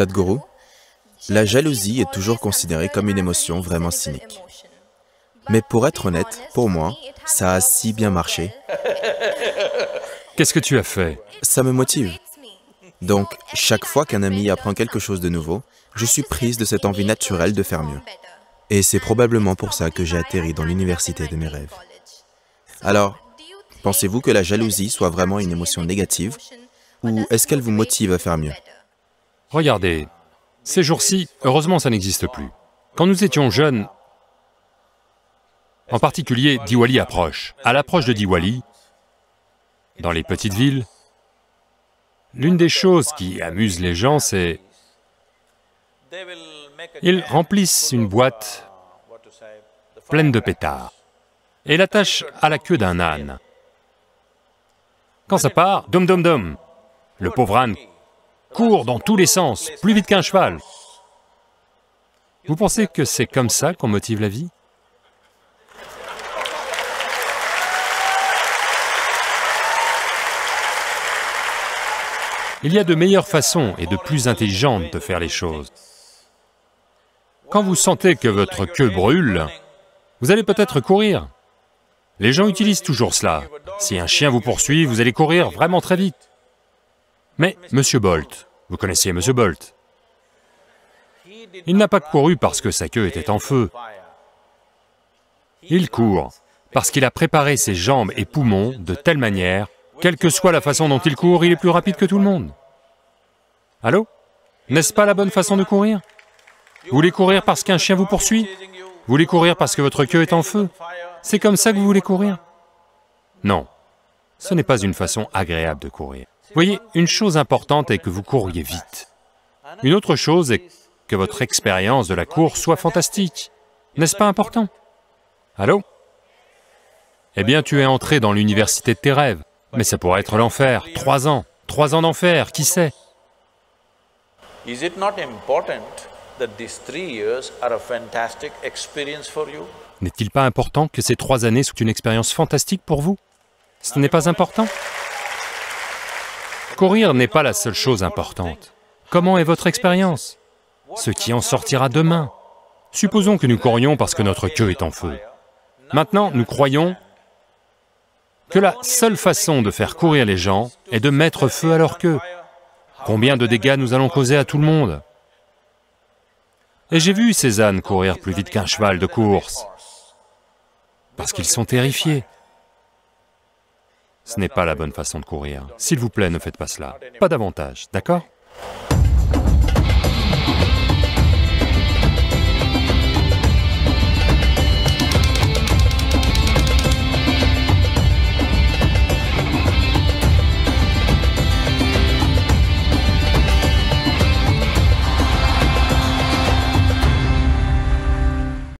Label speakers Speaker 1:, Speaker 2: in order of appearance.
Speaker 1: Sadhguru, la jalousie est toujours considérée comme une émotion vraiment cynique. Mais pour être honnête, pour moi, ça a si bien marché.
Speaker 2: Qu'est-ce que tu as fait?
Speaker 1: Ça me motive. Donc, chaque fois qu'un ami apprend quelque chose de nouveau, je suis prise de cette envie naturelle de faire mieux. Et c'est probablement pour ça que j'ai atterri dans l'université de mes rêves. Alors, pensez-vous que la jalousie soit vraiment une émotion négative? Ou est-ce qu'elle vous motive à faire mieux?
Speaker 2: Regardez, ces jours-ci, heureusement ça n'existe plus. Quand nous étions jeunes, en particulier Diwali approche. À l'approche de Diwali, dans les petites villes, l'une des choses qui amuse les gens, c'est... Ils remplissent une boîte pleine de pétards et l'attachent à la queue d'un âne. Quand ça part, dom dom dom, le pauvre âne court dans tous les sens, plus vite qu'un cheval. Vous pensez que c'est comme ça qu'on motive la vie? Il y a de meilleures façons et de plus intelligentes de faire les choses. Quand vous sentez que votre queue brûle, vous allez peut-être courir. Les gens utilisent toujours cela. Si un chien vous poursuit, vous allez courir vraiment très vite. Mais Monsieur Bolt, vous connaissiez Monsieur Bolt, il n'a pas couru parce que sa queue était en feu. Il court parce qu'il a préparé ses jambes et poumons de telle manière quelle que soit la façon dont il court, il est plus rapide que tout le monde. Allô? N'est-ce pas la bonne façon de courir? Vous voulez courir parce qu'un chien vous poursuit? Vous voulez courir parce que votre queue est en feu? C'est comme ça que vous voulez courir? Non, ce n'est pas une façon agréable de courir. Voyez, une chose importante est que vous couriez vite. Une autre chose est que votre expérience de la course soit fantastique. N'est-ce pas important? Allô? Eh bien, tu es entré dans l'université de tes rêves. Mais ça pourrait être l'enfer, trois ans, trois ans d'enfer, qui sait? N'est-il pas important que ces trois années soient une expérience fantastique pour vous? Ce n'est pas important? Courir n'est pas la seule chose importante. Comment est votre expérience? Ce qui en sortira demain. Supposons que nous courions parce que notre queue est en feu. Maintenant, nous croyons que la seule façon de faire courir les gens est de mettre feu à leur queue. Combien de dégâts nous allons causer à tout le monde? Et j'ai vu ces ânes courir plus vite qu'un cheval de course, parce qu'ils sont terrifiés. Ce n'est pas la bonne façon de courir. S'il vous plaît, ne faites pas cela. Pas davantage, d'accord?